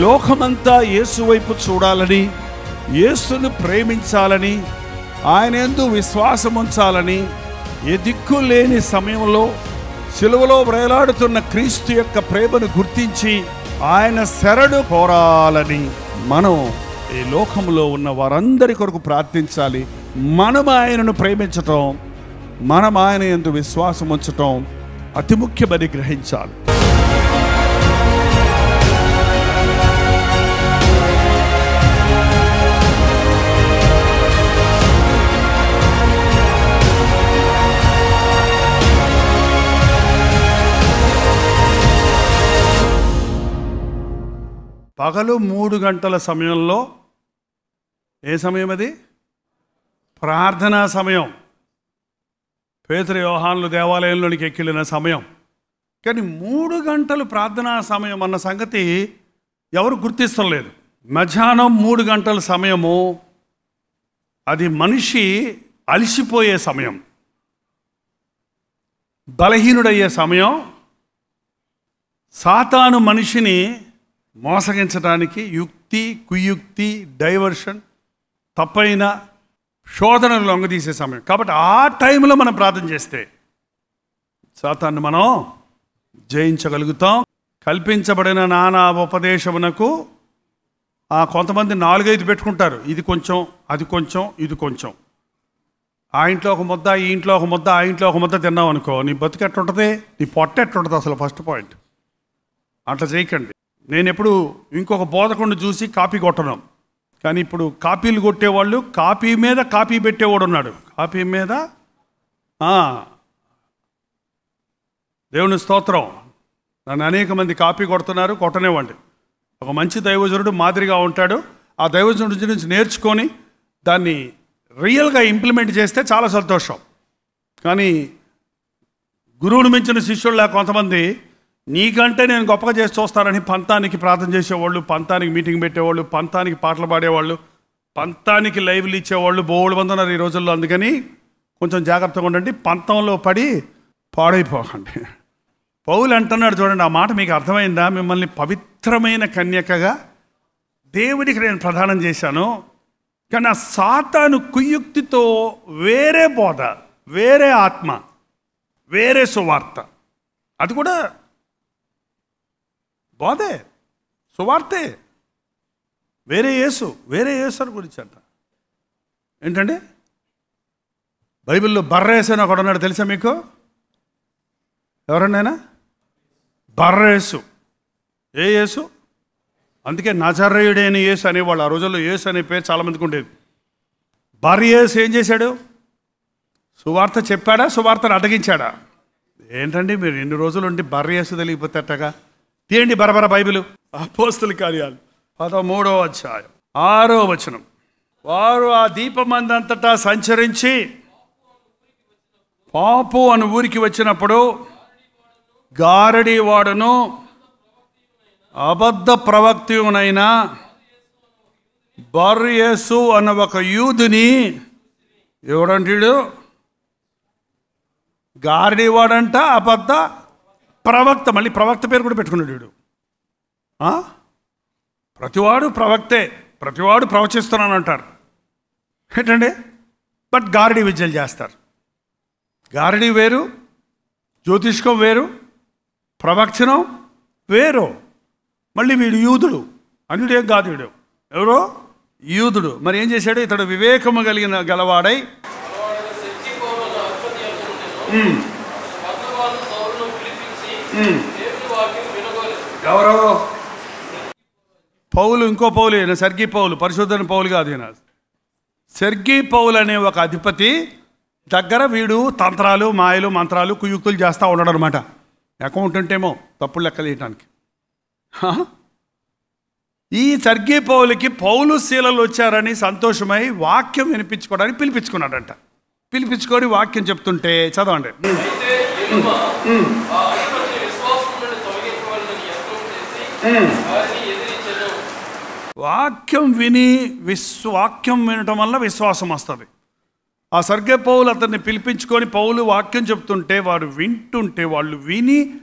లోకమంతా యేసు వైపు చూడాలని యేసును ప్రేమించాలని ఆయన ఎందు విశ్వాసం ఉంచాలని ఎదిక్కు దిక్కు లేని సమయంలో సిలువలో వ్రేలాడుతున్న క్రీస్తు యొక్క ప్రేమను గుర్తించి ఆయన శరణు కోరాలని మనం ఈ లోకంలో ఉన్న వారందరి కొరకు ప్రార్థించాలి. మనం ఆయనను ప్రేమించటం మనం ఆయన ఎందు విశ్వాసం ఉంచటం అతి ముఖ్యమని గ్రహించాలి. పగలు మూడు గంటల సమయంలో ఏ సమయం అది? ప్రార్థనా సమయం. పేతురు యోహాన్లు దేవాలయంలోనికి ఎక్కిళ్ళిన సమయం. కానీ మూడు గంటలు ప్రార్థనా సమయం అన్న సంగతి ఎవరు గుర్తిస్తలేదు మధ్యాహ్నం మూడు గంటల సమయము అది మనిషి అలసిపోయే సమయం. బలహీనుడయ్యే సమయం. సాతాను మనిషిని మోసగించడానికి యుక్తి కుయుక్తి డైవర్షన్ తప్పైన శోధనలు లొంగదీసే సమయం. కాబట్టి ఆ టైంలో మనం ప్రార్థన చేస్తే సాతాన్ని మనం జయించగలుగుతాం. కల్పించబడిన నానా ఉపదేశమునకు ఆ కొంతమంది నాలుగైదు పెట్టుకుంటారు. ఇది కొంచెం అది కొంచెం ఇది కొంచెం. ఆ ఇంట్లో ఒక ముద్ద ఈ ఇంట్లో ఒక ముద్ద ఆ ఇంట్లో ఒక ముద్ద తిన్నావు అనుకో నీ బతుకు ఎట్టుంటుంది నీ పొట్ట ఎట్టుంటుంది అసలు ఫస్ట్ పాయింట్ అట్లా చేయకండి. నేను ఎప్పుడు ఇంకొక బోధకుండా చూసి కాపీ కొట్టను. కానీ ఇప్పుడు కాపీలు కొట్టేవాళ్ళు కాపీ మీద కాపీ పెట్టేవాడు ఉన్నాడు కాపీ మీద దేవుని స్తోత్రం. నన్ను అనేక మంది కాపీ కొడుతున్నారు కొట్టనేవ్వండి. ఒక మంచి దైవజనుడు మాదిరిగా ఉంటాడు. ఆ దైవజనుడి నుంచి నేర్చుకొని దాన్ని రియల్గా ఇంప్లిమెంట్ చేస్తే చాలా సంతోషం. కానీ గురువుని మించిన శిష్యుల్లా కొంతమంది నీకంటే నేను గొప్పగా చేసి చూస్తానని పంతానికి ప్రార్థన చేసేవాళ్ళు పంతానికి మీటింగ్ పెట్టేవాళ్ళు పంతానికి పాటలు పాడేవాళ్ళు పంతానికి లైవ్లు ఇచ్చేవాళ్ళు బోళ్ళు మంది ఉన్నారు ఈ రోజుల్లో. అందుకని కొంచెం జాగ్రత్తగా ఉండండి. పంతంలో పడి పాడైపోకండి. పౌలు అంటున్నాడు చూడండి ఆ మాట మీకు అర్థమైందా? మిమ్మల్ని పవిత్రమైన కన్యకగా దేవుడికి నేను ప్రదానం చేశాను. కానీ ఆ సాతాను కుయుక్తితో వేరే బోధ వేరే ఆత్మ వేరే సువార్త. అది కూడా బోధే సువార్తే. వేరే యేసు వేరే యేసుని గురించి అంట ఏంటండి? బైబిల్లో బర్రేసు అని ఒకడు ఉన్నాడు తెలుసా మీకు? ఎవరన్నాయనా బర్రేసు. ఏ యేసు? అందుకే నజరేయుడే అని యేసు అనేవాళ్ళు. ఆ రోజుల్లో యేసు అనే పేరు చాలామందికి ఉండేది. బర్ యేసు ఏం చేశాడు? సువార్త చెప్పాడా? సువార్తను అడగించాడా? ఏంటండి మీరు ఎన్ని రోజులు ఉండి బర్రేసు తెలియకపోతే అట్టగా? తీయండి బరబర బైబిల్. అపోస్తుల కార్యాలు. పదమూడవ అధ్యాయం. ఆరో వచనం. వారు ఆ దీపమందంతటా సంచరించి పాపు అని ఊరికి వచ్చినప్పుడు గారడి వాడును అబద్ధ ప్రవక్తియునైన బర్యేసు అన్న ఒక యూదుని ఎవడంటాడు? గారడీవాడంట అబద్ధ ప్రవక్త మళ్ళీ ప్రవక్త పేరు కూడా పెట్టుకున్నాడు వీడు? ప్రతివాడు ప్రవక్తే ప్రతివాడు ప్రవచిస్తున్నాను అంటారు ఏంటండి? బట్ గారడి విద్యలు చేస్తారు. గారడి వేరు జ్యోతిష్కం వేరు ప్రవచనం వేరు. మళ్ళీ వీడు యూదుడు. అన్యుడేం కాదు వీడు. ఎవరో? యూదుడు. మరి ఏం చేశాడు? ఇతడు వివేకము కలిగిన గలవాడై ఎవరో? పౌలు ఇంకో పౌలు ఈయన సర్గీ పౌలు పరిశోధన పౌలు కాదు ఈయన. సెర్గీ పౌలు అనే ఒక అధిపతి దగ్గర వీడు తంత్రాలు మాయలు మంత్రాలు కుయుక్తులు చేస్తూ ఉన్నాడు అనమాట అకౌంట్ ఉంటేమో తప్పులు లెక్కలు వేయటానికి ఈ సర్గీ పౌలకి పౌలు శీలలు వచ్చారని సంతోషమై వాక్యం వినిపించుకోవడానికి పిలిపించుకున్నాడంట. పిలిపించుకొని వాక్యం చెప్తుంటే చదవండి అయితే యెహోవా ఆ అధిపతిని విశ్వాసం నుండి తొలగించవాలని యత్నం చేసి వారిని ఎదిరించెను వాక్యం విని విశ్వ వాక్యం వినటం వల్ల విశ్వాసం వస్తుంది. ఆ సర్గే పౌలు అతన్ని పిలిపించుకొని పౌలు వాక్యం చెప్తుంటే వారు వింటుంటే వాళ్ళు విని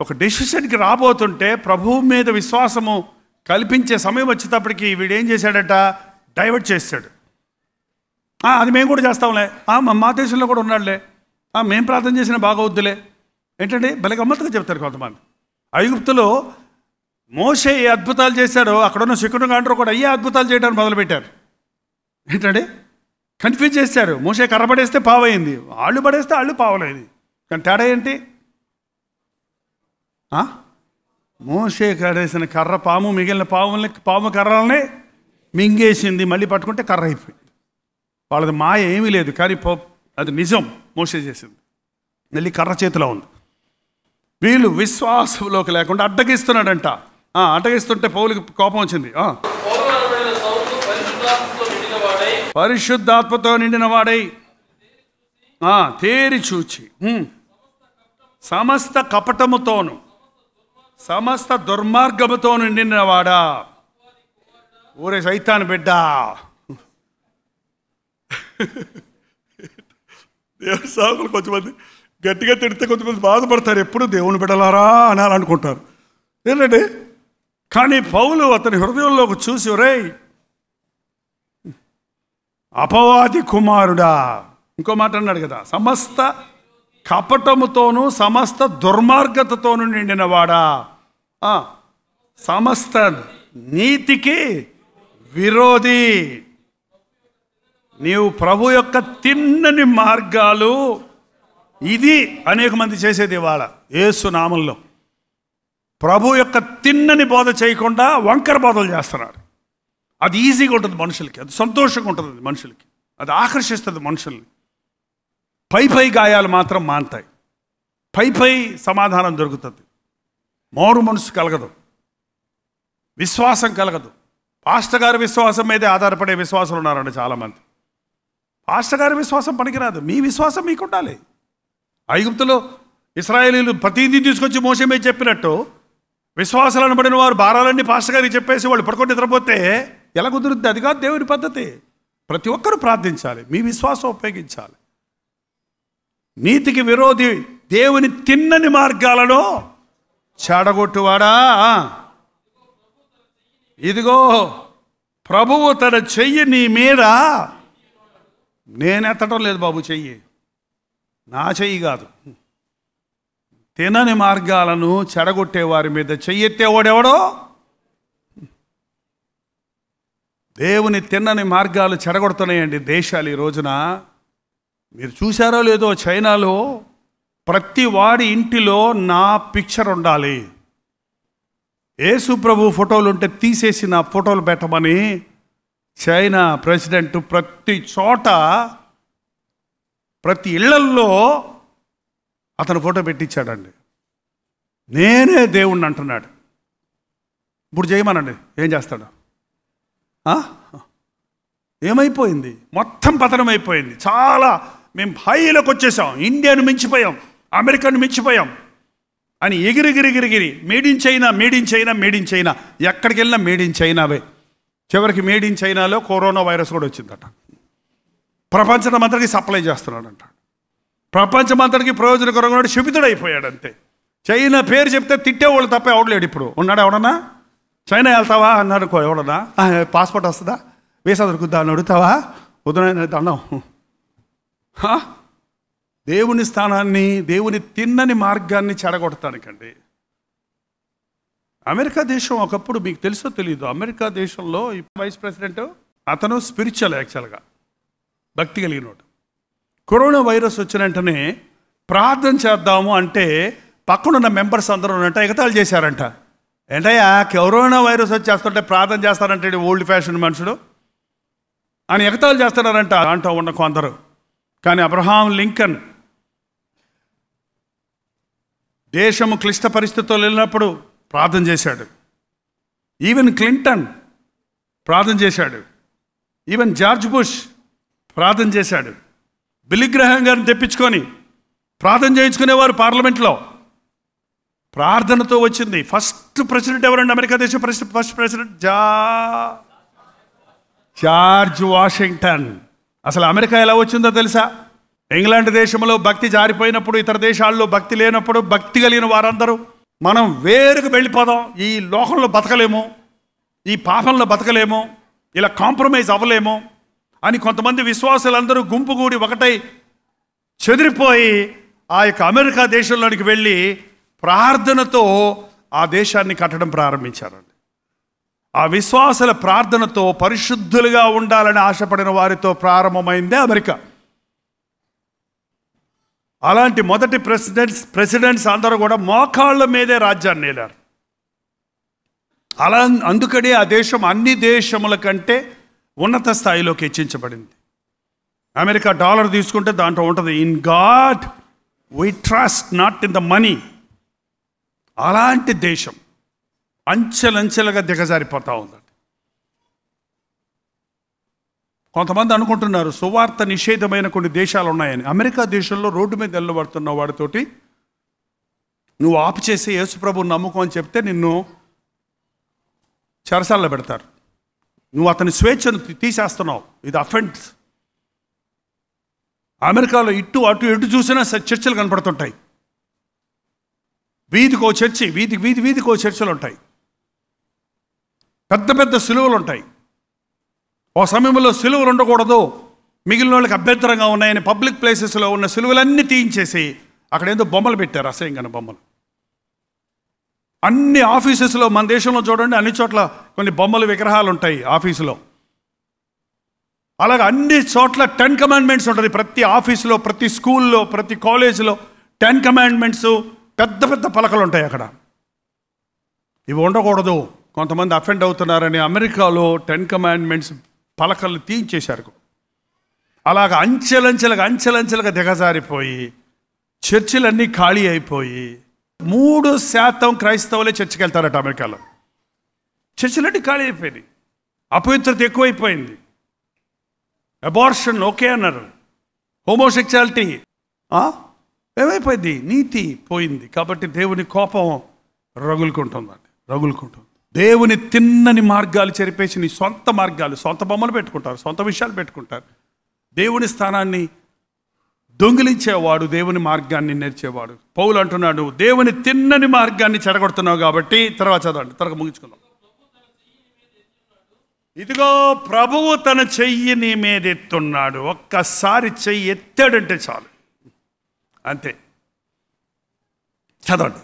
ఒక డెసిషన్కి రాబోతుంటే ప్రభువు మీద విశ్వాసము కల్పించే సమయం వచ్చేటప్పటికి వీడేం చేశాడట? డైవర్ట్ చేశాడు అది మేము కూడా చేస్తాంలే. మా మా దేశంలో కూడా ఉన్నాడులే. మేము ప్రార్థన చేసినా బాగవుద్దులే. ఏంటంటే భలే గమ్మత్తుగా చెప్తారు కొంతమంది. ఐగుప్తులో మోసే ఏ అద్భుతాలు చేశాడో అక్కడున్న శకును గాండ్రో కూడా అయ్యే అద్భుతాలు చేయడానికి మొదలుపెట్టారు. ఏంటంటే కన్ఫ్యూజ్ చేశారు. మోసే కర్ర పడేస్తే పావైంది. వాళ్ళు పడేస్తే వాళ్ళు పావలేదు. కానీ తేడా ఏంటి? మోసే కడేసిన కర్ర పాము మిగిలిన పాముల్ని పాము కర్రల్ని మింగేసింది. మళ్ళీ పట్టుకుంటే కర్ర అయిపోయింది. వాళ్ళది మాయ ఏమీ లేదు కానీ పో- అది నిజం మోసే చేసింది. మళ్ళీ కర్ర చేతిలో ఉంది. వీళ్ళు విశ్వాసంలోకి లేకుండా అడ్డగిస్తున్నాడంట. అటగిస్తుంటే పౌలికి పౌలకి కోపం వచ్చింది. పరిశుద్ధాత్మతో నిండిన వాడై ఆ, తేరి చూచి. సమస్త కపటముతోను సమస్త దుర్మార్గముతో నిండిన వాడా. ఊరే సైతాన్ బిడ్డ. దేవుని సాగులు కొంతమంది గట్టిగా తిడితే కొంతమంది బాధపడతారు. ఎప్పుడు దేవుని బిడ్డలారా అనాలనుకుంటారు. ఏంటంటే కానీ పౌలు అతని హృదయంలోకి చూసి రే అపవాది కుమారుడా ఇంకో మాట అన్నాడు కదా సమస్త కపటముతోనూ సమస్త దుర్మార్గతతోనూ నిండినవాడా వాడా. సమస్త నీతికి విరోధి. నీవు ప్రభు యొక్క తిన్నని మార్గాలు ఇది అనేక మంది చేసేది ఇవాళ ఏసు నామంలో. ప్రభు యొక్క తిన్నని బోధ చేయకుండా వంకర బోధలు చేస్తున్నారు. అది ఈజీగా ఉంటుంది మనుషులకి అది సంతోషంగా ఉంటుంది అది మనుషులకి అది ఆకర్షిస్తుంది మనుషుల్ని. పై పై గాయాలు మాత్రం మాంతాయి. పై పై సమాధానం దొరుకుతుంది. మోరు మనసు కలగదు. విశ్వాసం కలగదు. పాస్టర్ గారి విశ్వాసం మీదే ఆధారపడే విశ్వాసులు ఉన్నారండి చాలామంది. పాస్టర్ గారి విశ్వాసం పనికిరాదు. మీ విశ్వాసం మీకు ఉండాలి ఐగుప్తులో ఇస్రాయేలీలు ప్రతిదీ తీసుకొచ్చి మోసమే చెప్పినట్టు విశ్వాసాలను పడిన వారు భారాలన్నీ పాస్టర్ గారికి చెప్పేసి వాళ్ళు పడుకొని నిద్రపోతే ఎలా కుదురుద్ది? అది కాదు దేవుని పద్ధతి. ప్రతి ఒక్కరూ ప్రార్థించాలి. మీ విశ్వాసం ఉపయోగించాలి. నీతికి విరోధి దేవుని తిన్నని మార్గాలను చెడగొట్టువాడా? ఇదిగో ప్రభువు తన చెయ్యి నీ మీద నేనెత్తడం లేదు బాబు చెయ్యి. నా చెయ్యి కాదు. తినని మార్గాలను చెడగొట్టే వారి మీద చెయ్యెత్తేవాడెవడో? దేవుని తిన్నని మార్గాలు చెడగొడుతున్నాయండి దేశాలు ఈ రోజున. మీరు చూసారో లేదో చైనాలో ప్రతి వాడి ఇంటిలో నా పిక్చర్ ఉండాలి. యేసు ప్రభు ఫోటోలు ఉంటే తీసేసి నా ఫోటోలు పెట్టమని చైనా ప్రెసిడెంట్ ప్రతి చోట ప్రతి ఇళ్ళల్లో అతను ఫోటో పెట్టించాడండి. నేనే దేవుణ్ణి అంటున్నాడు. ఇప్పుడు చేయమనండి ఏం చేస్తాడు? ఏమైపోయింది? మొత్తం పతనం అయిపోయింది. చాలా మేము హైలోకి వచ్చేసాం. ఇండియాను మించిపోయాం. అమెరికాను మించిపోయాం. అని ఎగిరిగిరిగిరిగిరి made in China made in China made in China ఎక్కడికి వెళ్ళినా మేడిన్ చైనావే. చివరికి మేడిన్ చైనాలో కరోనా వైరస్ కూడా వచ్చిందట. ప్రపంచమంతటికి సప్లై చేస్తున్నాడంట. ప్రపంచమంతటికి ప్రయోజనకరంగా ఉన్నాడు శుభితుడు అయిపోయాడు అంతే చైనా పేరు చెప్తే తిట్టేవాళ్ళు తప్ప ఎవడలేడు ఇప్పుడు. ఉన్నాడు ఎవడన్నా? చైనా వెళ్తావా? అన్నాడు కో ఎవడన్నా? పాస్పోర్ట్ వస్తుందా? వీసా దొరుకుద్దా? అని అడుగుతావా? వద్దునైనా దండం. దేవుని స్థానాన్ని దేవుని తిన్నని మార్గాన్ని చెడగొడతానికండి అమెరికా దేశం ఒకప్పుడు మీకు తెలుసో తెలియదు అమెరికా దేశంలో వైస్ ప్రెసిడెంట్ అతను స్పిరిచువల్ యాక్చువల్గా భక్తి కలిగినోడు. కరోనా వైరస్ వచ్చిన వెంటనే ప్రార్థన చేద్దాము అంటే పక్కనున్న మెంబర్స్ అందరూ ఉన్నట్ట ఎగతాళి చేశారంట. ఏంటయ్యా కరోనా వైరస్ వచ్చేస్తుంటే ప్రార్థన చేస్తారంటే ఓల్డ్ ఫ్యాషన్ మనుషుడు అని ఎగతాళి చేస్తున్నారంట దాంట్లో ఉన్న కొందరు. కానీ అబ్రహాం లింకన్ దేశము క్లిష్ట పరిస్థితుల్లో వెళ్ళినప్పుడు ప్రార్థన చేశాడు. ఈవెన్ క్లింటన్ ప్రార్థన చేశాడు. ఈవెన్ జార్జ్ బుష్ ప్రార్థన చేశాడు. బిలిగ్రహం గారిని తెప్పించుకొని ప్రార్థన చేయించుకునేవారు పార్లమెంట్లో. ప్రార్థనతో వచ్చింది. ఫస్ట్ ప్రెసిడెంట్ ఎవరండి? అమెరికా దేశ ప్రెసిడెంట్ ఫస్ట్ ప్రెసిడెంట్ జా జార్జ్ వాషింగ్టన్. అసలు అమెరికా ఎలా వచ్చిందో తెలుసా? ఇంగ్లాండ్ దేశంలో భక్తి జారిపోయినప్పుడు ఇతర దేశాల్లో భక్తి లేనప్పుడు భక్తి కలిగిన వారందరూ మనం వేరుకు వెళ్ళిపోదాం. ఈ లోకంలో బతకలేము. ఈ పాపంలో బతకలేము. ఇలా కాంప్రమైజ్ అవ్వలేము. అని కొంతమంది విశ్వాసులందరూ గుంపుగూడి ఒకటై చెదిరిపోయి ఆ యొక్క అమెరికా దేశంలోనికి వెళ్ళి ప్రార్థనతో ఆ దేశాన్ని కట్టడం ప్రారంభించారండి. ఆ విశ్వాసుల ప్రార్థనతో పరిశుద్ధులుగా ఉండాలని ఆశపడిన వారితో ప్రారంభమైందే అమెరికా. అలాంటి మొదటి ప్రెసిడెంట్స్ ప్రెసిడెంట్స్ అందరూ కూడా మోకాళ్ళ మీదే రాజ్యాన్ని నేలారు అలా అందుకనే ఆ దేశం అన్ని దేశముల కంటే ఉన్నత స్థాయిలోకి హెచ్చించబడింది. అమెరికా డాలర్ తీసుకుంటే దాంట్లో ఉంటుంది in God we trust not in the money. అలాంటి దేశం అంచెలంచెలుగా దిగజారిపోతా ఉందండి కొంతమంది అనుకుంటున్నారు సువార్త నిషేధమైన కొన్ని దేశాలు ఉన్నాయని అమెరికా దేశంలో రోడ్డు మీద వెళ్ళబడుతున్న వాడితోటి నువ్వు ఆపు చేసి యేసుప్రభు నమ్ముకో అని చెప్తే నిన్ను చెరసాల్లో పెడతారు. నువ్వు అతని స్వేచ్ఛను తీసేస్తున్నావు. ఇది అఫెండ్స్ అమెరికాలో ఇటు అటు ఎటు చూసినా చర్చలు కనపడుతుంటాయి. వీధికో చర్చి వీధి వీధి వీధికో చర్చలు ఉంటాయి. పెద్ద పెద్ద సిలువలు ఉంటాయి. ఓ సమయంలో సిలువలు ఉండకూడదు. మిగిలిన వాళ్ళకి అభ్యంతరంగా ఉన్నాయని పబ్లిక్ ప్లేసెస్లో ఉన్న సిలువలన్నీ తీయించేసి అక్కడ ఏదో బొమ్మలు పెట్టారు అసహ్యంగా బొమ్మలు. అన్ని ఆఫీసెస్లో మన దేశంలో చూడండి అన్ని చోట్ల కొన్ని బొమ్మలు విగ్రహాలు ఉంటాయి ఆఫీసులో. అలాగే అన్ని చోట్ల టెన్ కమాండ్మెంట్స్ ఉంటుంది. ప్రతి ఆఫీసులో ప్రతి స్కూల్లో ప్రతి కాలేజీలో టెన్ కమాండ్మెంట్స్ పెద్ద పెద్ద పలకలు ఉంటాయి అక్కడ. ఇవి ఉండకూడదు. కొంతమంది అఫెండ్ అవుతున్నారని అమెరికాలో టెన్ కమాండ్మెంట్స్ పలకలు తీయించేశారు. అలాగ అంచెలంచెలుగా అంచెలంచెలుగా దిగజారిపోయి చర్చిలన్నీ ఖాళీ అయిపోయి మూడు శాతం క్రైస్తవులే చర్చికి వెళ్తారట అమెరికాలో. చర్చిలన్నీ ఖాళీ అయిపోయింది అపవిత్రత ఎక్కువైపోయింది. అబార్షన్ ఓకే అన్నారు. హోమోసెక్చువాలిటీ ఏమైపోయింది? నీతి పోయింది. కాబట్టి దేవుని కోపం రగులుకుంటుందండి రగులుకుంటుంది. దేవుని తిన్నని మార్గాలు చెరిపేసి నీ సొంత మార్గాలు సొంత బొమ్మలు పెట్టుకుంటారు సొంత విషయాలు పెట్టుకుంటారు. దేవుని స్థానాన్ని దొంగిలించేవాడు దేవుని మార్గాన్ని నేర్చేవాడు. పౌలు అంటున్నాడు దేవుని తిన్నని మార్గాన్ని చెడగొడుతున్నావు కాబట్టి తర్వాత చదవండి త్వరగా ముగించుకుందాం. ఇదిగో ప్రభువు తన చెయ్యి నీ మీద ఎత్తున్నాడు ఒక్కసారి చెయ్యి ఎత్తాడంటే చాలు. అంతే. చదవండి.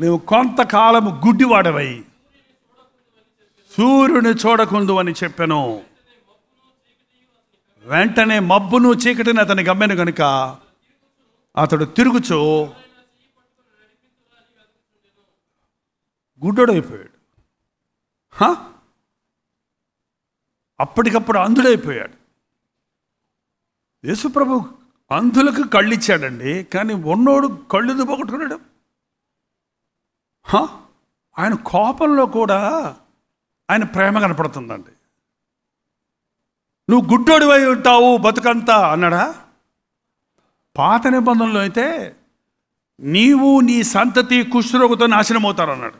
నువ్వు కొంతకాలము గుడ్డివాడవై సూర్యుని చూడకుందు అని చెప్పాను. వెంటనే మబ్బును చీకటిని అతని గమ్మెను గనుక అతడు తిరుగుచు గుడ్డోడైపోయాడు. అప్పటికప్పుడు అంధుడైపోయాడు. యేసుప్రభు అంధులకు కళ్ళు ఇచ్చాడండి కానీ ఉన్నోడు కళ్ళు దుబ్బగొట్టుకున్నాడు హ? ఆయన కోపంలో కూడా ఆయన ప్రేమ కనపడుతుందండి. నువ్వు గుడ్డోడివై ఉంటావు బతుకంతా అన్నాడా? పాత నిబంధనలో అయితే నీవు నీ సంతతి కుష్ఠరోగతో నాశనం అవుతారు అన్నాడు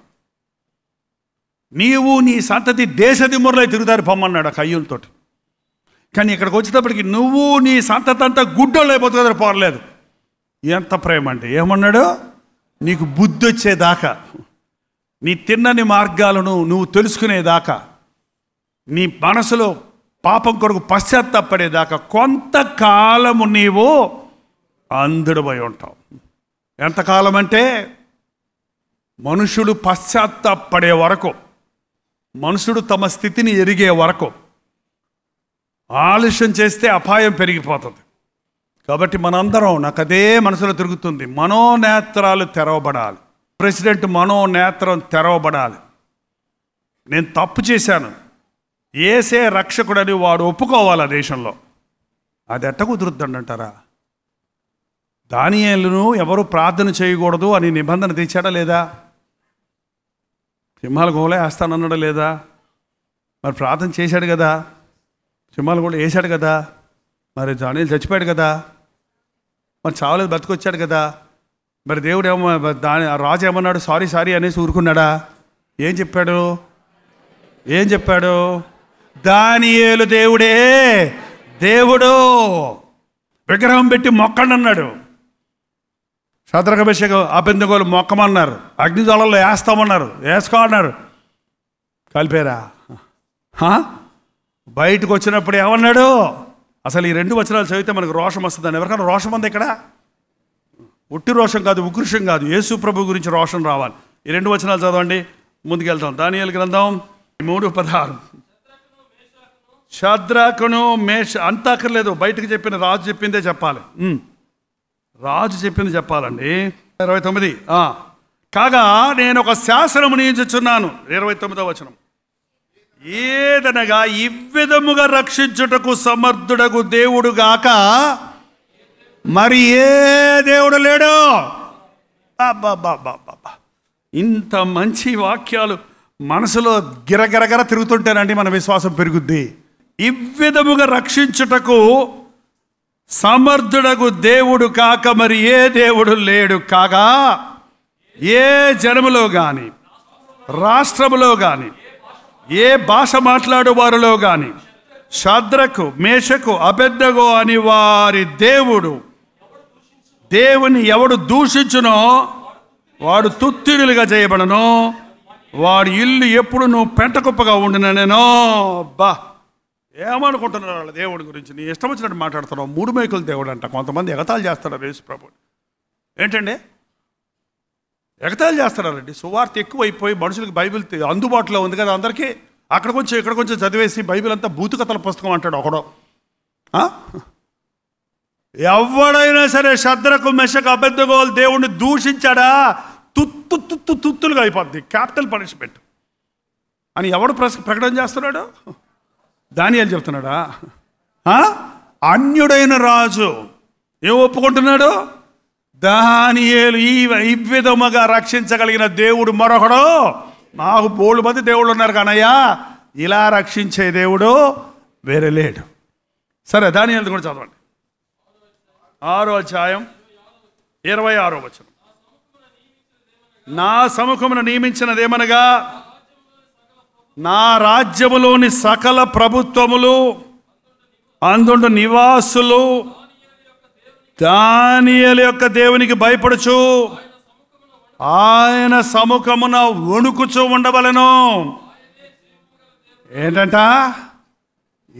నీవు నీ సంతతి దేశ దిమ్మరలో తిరుగుతారు పొమ్మన్నాడు ఆ కానీ ఇక్కడికి వచ్చేటప్పటికి నువ్వు నీ సంతతి అంతా గుడ్డోళ్ళు అయిపోతుంది పోరలేదు. ఎంత ప్రేమ అంటే ఏమన్నాడు? నీకు బుద్ధి వచ్చేదాకా నీ తిన్నని మార్గాలను నువ్వు తెలుసుకునేదాకా నీ మనసులో పాపం కొరకు పశ్చాత్తాపడేదాకా కొంతకాలము నీవు అంధుడమై ఉంటావు. ఎంతకాలం అంటే మనుషుడు పశ్చాత్తాపడే వరకు మనుషుడు తమ స్థితిని ఎరిగే వరకు ఆలస్యం చేస్తే అపాయం పెరిగిపోతుంది. కాబట్టి మనందరం నాకు అదే మనసులో తిరుగుతుంది మనోనేత్రాలు తెరవబడాలి. ప్రెసిడెంట్ మనోనేత్రం తెరవబడాలి. నేను తప్పు చేశాను. ఏసే రక్షకుడని వాడు ఒప్పుకోవాలి ఆ దేశంలో? అది ఎట్ట కుదురుద్దండి అంటారా దానియేలును ఎవరు ప్రార్థన చేయకూడదు అని నిబంధన తెచ్చాడా లేదా? సింహాల గోలే వేస్తానన్నాడా లేదా? మరి ప్రార్థన చేశాడు కదా? సింహాలు కూడా వేశాడు కదా? మరి దానియలు చచ్చిపోయాడు కదా? మరి చావలేదు బతికొచ్చాడు కదా? మరి దేవుడు ఏమో దాని రాజు ఏమన్నాడు? సారీ సారీ అనేసి ఊరుకున్నాడా? ఏం చెప్పాడు? ఏం చెప్పాడు? దానియేలు దేవుడే దేవుడు. విగ్రహం పెట్టి మొక్కండి అన్నాడు శత్రుఘభిషేకం అభిందగోలు మొక్కమన్నారు. అగ్నిజాలంలో వేస్తామన్నారు. వేసుకో అన్నారు కలిపారా బయటకు వచ్చినప్పుడు ఏమన్నాడు? అసలు ఈ రెండు వచనాలు చదివితే మనకు రోషం వస్తుందని. ఎవరికైనా రోషం ఉంది ఇక్కడ? ఉట్టి రోషం కాదు ఉకృషం కాదు. యేసు ప్రభు గురించి రోషం రావాలి. ఈ రెండు వచనాలు చదవండి. ముందుకెళ్తాం. దానియలు గ్రంథం మూడు పదహారు. శద్రాకును మేష అంతా అక్కర్లేదు. బయటకు చెప్పిన రాజు చెప్పిందే చెప్పాలి. రాజు చెప్పింది చెప్పాలండి. ఇరవై తొమ్మిది. కాగా నేను ఒక శాసనము నియించుచున్నాను ఇరవై తొమ్మిదో వచనం. ఏదనగా ఇవ్విధముగా రక్షించుటకు సమర్థుడకు దేవుడు గాక మరి ఏ దేవుడు లేడు? అబ్బబ్బబ్బబ్బబ్బ. ఇంత మంచి వాక్యాలు మనసులో గిరగిరగర తిరుగుతుంటేనండి మన విశ్వాసం పెరుగుద్ది. ఇవ్విధముగా రక్షించుటకు సమర్థుడకు దేవుడు కాక మరి ఏ దేవుడు లేడు కాగా? ఏ జనములో గాని రాష్ట్రములో గాని ఏ భాష మాట్లాడు వారిలో గాని శద్రకు మేషకు అబెద్దగో అని వారి దేవుడు దేవుని ఎవడు దూషించునో వాడు తుత్తిడులుగా చేయబడను వాడి ఇల్లు ఎప్పుడు నువ్వు పెంటకుప్పగా ఉండిన నేను బా! ఏమనుకుంటున్నారు వాళ్ళ దేవుడి గురించి? నీ ఇష్టం వచ్చినట్టు మాట్లాడుతున్నావు. మూడు మేకుల దేవుడు అంట. కొంతమంది ఎగతాలు చేస్తున్నారు యేసు ప్రభు ఏంటండి? ఎగతాలు చేస్తున్నారండి. సువార్త ఎక్కువైపోయి మనుషులకు బైబిల్ అందుబాటులో ఉంది కదా అందరికీ. అక్కడ కొంచెం ఇక్కడ కొంచెం చదివేసి బైబిల్ అంతా భూతకథల పుస్తకం అంటాడు ఒకడో. ఎవడైనా సరే శద్రకు మెషకు అబద్ధగోలు దేవుణ్ణి దూషించాడా? తుత్తు తుత్తు తుత్తులుగా అయిపోద్ది. Capital punishment. అని ఎవడు ప్రస ప్రకటన చేస్తున్నాడు? దానియాలు చెప్తున్నాడా? అన్యుడైన రాజు ఏం ఒప్పుకుంటున్నాడు? దానియేలు ఈ ఈ విధముగా రక్షించగలిగిన దేవుడు మరొకడు. నాకు బోళ్ళు మంది దేవుళ్ళు ఉన్నారు కానయ్యా ఇలా రక్షించే దేవుడు వేరే లేడు. సరే దానియాలు కూడా చదవండి. ఆరో అధ్యాయం ఇరవై ఆరో వచనం. నా సముఖమును నియమించినదేమనగా నా రాజ్యములోని సకల ప్రభుత్వములు అందుండు నివాసులు దానియల యొక్క దేవునికి భయపడుచు ఆయన సముఖమున వణుకుచూ ఉండవలను. ఏంటంట?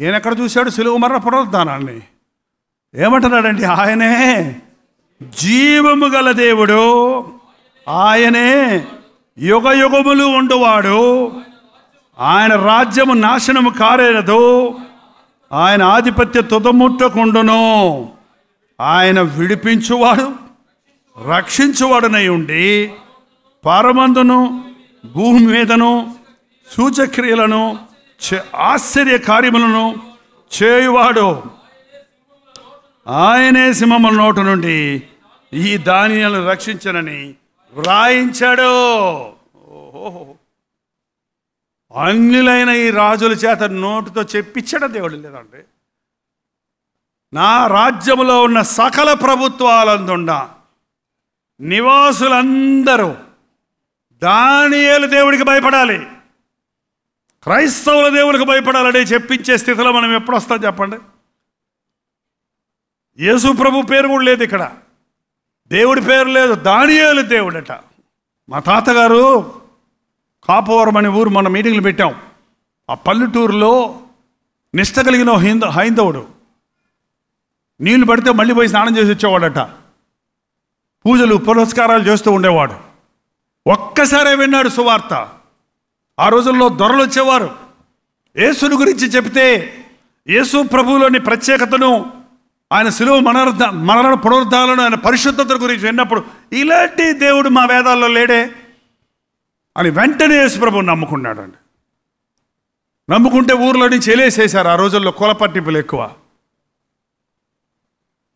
ఈయన ఎక్కడ చూశాడు? సులువు మరణ పునరుద్ధానాన్ని. ఏమంటున్నాడండి ఆయనే జీవము గల దేవుడు. ఆయనే యుగ యుగములు ఉండువాడు. ఆయన రాజ్యము నాశనము కారేనదు ఆయన ఆధిపత్య తుదముట్టకుండును. ఆయన విడిపించువాడు రక్షించువాడునై ఉండి పరమందును భూమి మీదను సూచక్రియలను ఆశ్చర్య కార్యములను చేయువాడు. ఆయనే సింహముల నోటు నుండి ఈ ధాన్యాలను రక్షించనని వ్రాయించాడు. ఓహో. అన్యులైన ఈ రాజుల చేత నోటుతో చెప్పించడం దేవుడు లేదండి. నా రాజ్యములో ఉన్న సకల ప్రభుత్వాలందుండ నివాసులందరూ దానియేలు దేవుడికి భయపడాలి. క్రైస్తవుల దేవుడికి భయపడాలని చెప్పించే స్థితిలో మనం ఎప్పుడు వస్తాం చెప్పండి? యేసు ప్రభు పేరు కూడా లేదు ఇక్కడ. దేవుడి పేరు లేదు. దానియేలు దేవుడట. మా తాతగారు కాపవరం అనే ఊరు మన మీటింగ్లు పెట్టాం. ఆ పల్లెటూరులో నిష్ట కలిగిన హైంద హైందవుడు. నీళ్ళు పడితే మళ్ళీ పోయి స్నానం చేసి వచ్చేవాడట. పూజలు పురస్కారాలు చేస్తూ ఉండేవాడు. ఒక్కసారే విన్నాడు సువార్త. ఆ రోజుల్లో దొరలు వచ్చేవారు. యేసుని గురించి చెప్తే యేసు ప్రభువులోని ప్రత్యేకతను ఆయన సులువు మనర్ధ మరణ పునరుద్ధాలను ఆయన పరిశుద్ధత గురించి విన్నప్పుడు ఇలాంటి దేవుడు మా వేదాల్లో లేడే. అని వెంటనే యేసుప్రభు నమ్ముకున్నాడు అండి నమ్ముకుంటే ఊర్లో నుంచి ఎలేసేశారు ఆ రోజుల్లో కుల పట్టింపులు ఎక్కువ.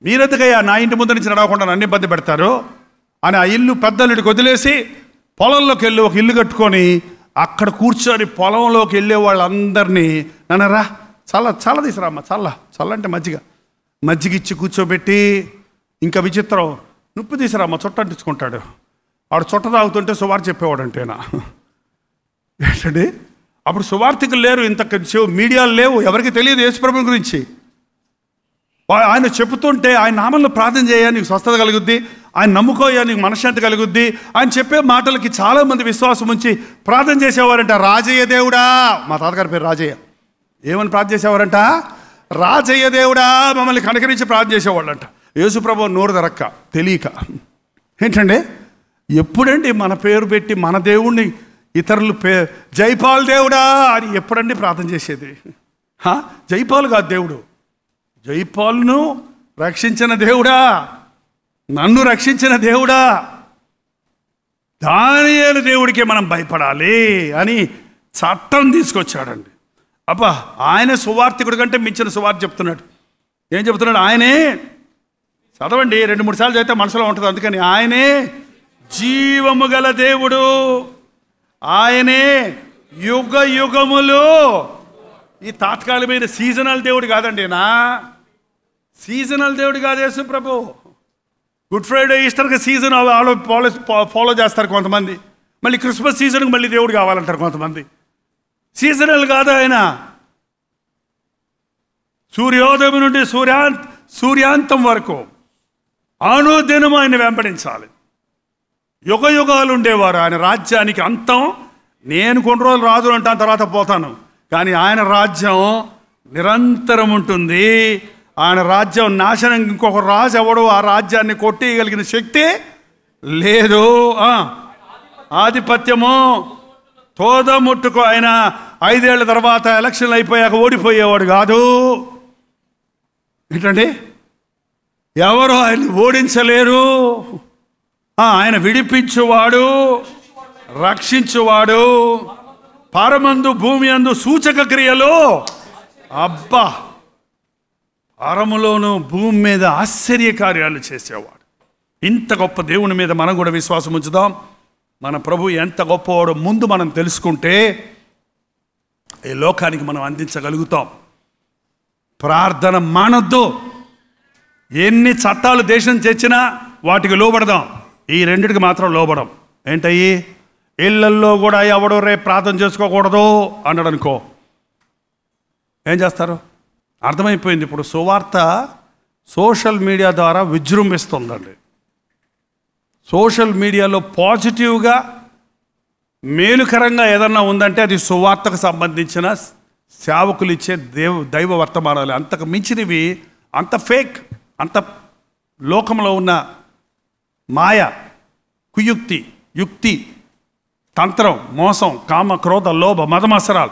మీరెందుకయ్యా నా ఇంటి ముందు నుంచి నడవకుండా నన్ను ఇబ్బంది పెడతారు? అని ఆ ఇల్లు పెద్దలుడికి వదిలేసి పొలంలోకి వెళ్ళి ఒక ఇల్లు కట్టుకొని అక్కడ కూర్చొని పొలంలోకి వెళ్ళే వాళ్ళందరినీ నన్నరా చల్ల చల్ల తీసురామ్మ చల్ల చల్ల అంటే మజ్జిగ. మజ్జిగ ఇచ్చి కూర్చోబెట్టి ఇంకా విచిత్రం నుప్పు తీసురామ్మ చుట్ట వాడు ఆడు చుట్ట తాగుతుంటే సువార్త చెప్పేవాడు ఏంటండి? అప్పుడు సువార్థికులు లేరు ఇంత మీడియాలు లేవు ఎవరికి తెలియదు యేసుప్రభు గురించి. ఆయన చెబుతుంటే ఆయన నామంలో ప్రార్థన చేయ నీకు స్వస్థత కలుగుద్ది ఆయన నమ్ముకోయా నీకు మనశ్శాంతి కలుగుద్ది. ఆయన చెప్పే మాటలకి చాలామంది విశ్వాసం ఉంచి ప్రార్థన చేసేవారంట రాజయ్య దేవుడా మా తాతగారి పేరు రాజయ్య. ఏమని ప్రార్థన చేసేవారంట? రాజయ్య దేవుడా మమ్మల్ని కనకరించి ప్రార్థన చేసేవాళ్ళంట. యేసుప్రభు నోరు దరక్క తెలియక. ఏంటండి? ఎప్పుడండి మన పేరు పెట్టి మన దేవుణ్ణి ఇతరులు పే జైపాల్ దేవుడా అని ఎప్పుడండి ప్రార్థన చేసేది? హా? జైపాల్ కాదు దేవుడు. జైపాల్ను రక్షించిన దేవుడా. నన్ను రక్షించిన దేవుడా. దానియేలు దేవుడికి మనం భయపడాలి అని చట్టం తీసుకొచ్చాడండి. అబ్బా ఆయన సువార్థికుడి కంటే మించిన సువార్త చెప్తున్నాడు. ఏం చెప్తున్నాడు? ఆయనే చదవండి రెండు మూడు సార్లు చదివితే మనసులో ఉంటుంది అందుకని ఆయనే జీవము గల దేవుడు. ఆయనే యుగ యుగములు. ఈ తాత్కాలికమైన సీజనల్ దేవుడు కాదండి నా సీజనల్ దేవుడు కాదు యేసు ప్రభు. గుడ్ ఫ్రైడే ఈస్టర్కి సీజన్ వాళ్ళు ఫాలో ఫాలో చేస్తారు కొంతమంది. మళ్ళీ క్రిస్మస్ సీజన్కి మళ్ళీ దేవుడు కావాలంటారు కొంతమంది. సీజనల్ కాదు ఆయన. సూర్యోదయం నుండి సూర్యా సూర్యాంతం వరకు అనుదినం ఆయన వెంబడించాలి. యుగ యుగాలు ఉండేవారు ఆయన రాజ్యానికి అంతం. నేను కొన్ని రోజులు రాజు అంటాను తర్వాత పోతాను. కానీ ఆయన రాజ్యం నిరంతరం ఉంటుంది. ఆయన రాజ్యం నాశనం. ఇంకొక రాజు ఎవడు ఆ రాజ్యాన్ని కొట్టేయగలిగిన శక్తి లేదు. ఆధిపత్యము తోద ముట్టుకో ఆయన ఐదేళ్ళ తర్వాత ఎలక్షన్లు అయిపోయాక ఓడిపోయేవాడు కాదు. ఏంటండి? ఎవరు ఆయన్ని ఓడించలేరు? ఆయన విడిపించువాడు రక్షించువాడు. పరమందు భూమి అందు సూచక క్రియలు అబ్బా పరములోను భూమి మీద ఆశ్చర్య కార్యాలు చేసేవాడు. ఇంత గొప్ప దేవుని మీద మనం కూడా విశ్వాసం ఉంచుదాం. మన ప్రభు ఎంత గొప్పవాడో ముందు మనం తెలుసుకుంటే ఈ లోకానికి మనం అందించగలుగుతాం. ప్రార్థన మానొద్దు. ఎన్ని చట్టాలు దేశం చేర్చినా వాటికి లోబడదాం. ఈ రెండిటికి మాత్రం లోబడం. ఏంటయ్యి? ఇళ్ళల్లో కూడా ఎవడు రేపు ప్రార్థన చేసుకోకూడదు అన్నాడు అనుకో. ఏం చేస్తారు? అర్థమైపోయింది ఇప్పుడు సువార్త సోషల్ మీడియా ద్వారా విజృంభిస్తుందండి. సోషల్ మీడియాలో పాజిటివ్గా మేలుకరంగా ఏదన్నా ఉందంటే అది సువార్తకు సంబంధించిన సేవకులు ఇచ్చే దేవ దైవ వర్తమానాలు. అంతకు మించినవి అంత ఫేక్ అంత లోకంలో ఉన్న మాయ కుయుక్తి యుక్తి తంత్రం మోసం కామ క్రోధ లోభ మతమసరాలు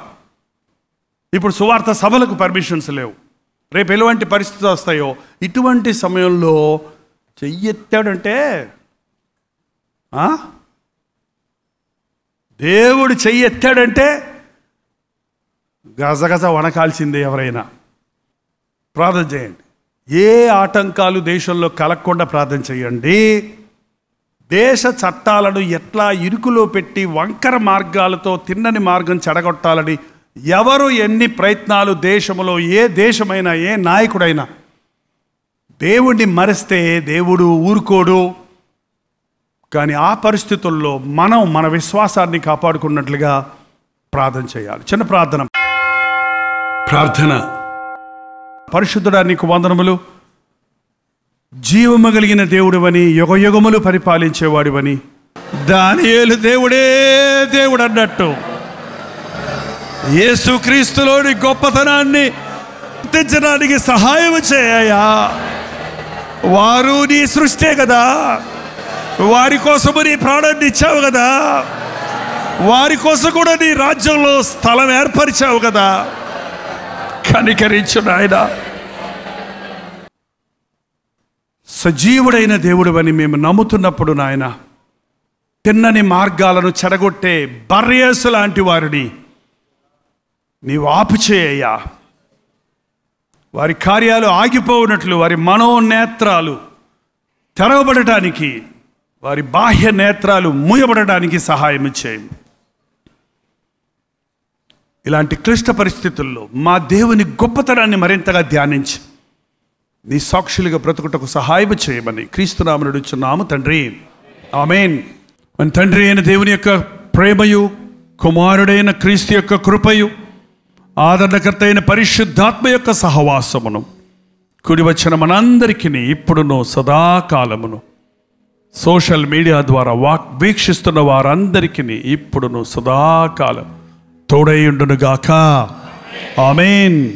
ఇప్పుడు సువార్త సభలకు పర్మిషన్స్ లేవు. రేపు ఎలాంటి పరిస్థితులు వస్తాయో ఇటువంటి సమయంలో చెయ్యెత్తాడంటే దేవుడు చెయ్యెత్తాడంటే గజగజ వణకాల్సిందే ఎవరైనా. ప్రార్థన చేయండి. ఏ ఆటంకాలు దేశంలో కలగకుండా ప్రార్థన చేయండి. దేశ చట్టాలను ఎట్లా ఇరుకులో పెట్టి వంకర మార్గాలతో తిన్నని మార్గం చెడగొట్టాలని ఎవరు ఎన్ని ప్రయత్నాలు దేశంలో ఏ దేశమైనా ఏ నాయకుడైనా దేవుణ్ణి మరిస్తే దేవుడు ఊరుకోడు. కానీ ఆ పరిస్థితుల్లో మనం మన విశ్వాసాన్ని కాపాడుకున్నట్లుగా ప్రార్థన చేయాలి. చిన్న ప్రార్థన. ప్రార్థన. పరిశుద్ధుడా నీకు వందనములు. జీవము కలిగిన దేవుడివని యుగయుగములు పరిపాలించేవాడివని. దానియేలు దేవుడే దేవుడు అన్నట్టు యేసుక్రీస్తులోని గొప్పతనాన్ని గుర్తించడానికి సహాయం చేయయా? వారు నీ సృష్టే కదా. వారి కోసము నీ ప్రాణాన్ని ఇచ్చావు కదా. వారి కోసం కూడా నీ రాజ్యంలో స్థలం ఏర్పరిచావు కదా. కనికరించు నాయనా. సజీవుడైన దేవుడు అని మేము నమ్ముతున్నప్పుడు నాయన తిన్నని మార్గాలను చెడగొట్టే బర్యసు లాంటి వారిని నీవు ఆపుచేయ్యా. వారి కార్యాలు ఆగిపోవునట్లు వారి మనోనేత్రాలు తెరవబడటానికి వారి బాహ్య నేత్రాలు మూయబడటానికి సహాయం చేయండి ఇలాంటి క్లిష్ట పరిస్థితుల్లో మా దేవుని గొప్పతనాన్ని మరింతగా ధ్యానించి. నీ సాక్షులుగా బ్రతుకుటకు సహాయం చేయమని క్రీస్తునామను నడుచున్నాము తండ్రి. ఆమెన్. మన తండ్రి అయిన దేవుని యొక్క ప్రేమయు కుమారుడైన క్రీస్తు యొక్క కృపయు ఆదరణకర్త అయిన పరిశుద్ధాత్మ యొక్క సహవాసమును కుడి వచ్చిన మనందరికీ ఇప్పుడును సదాకాలమును సోషల్ మీడియా ద్వారా వాక్ వీక్షిస్తున్న వారందరికీ ఇప్పుడును సదాకాలం తోడైయుండునుగాక ఆమెన్.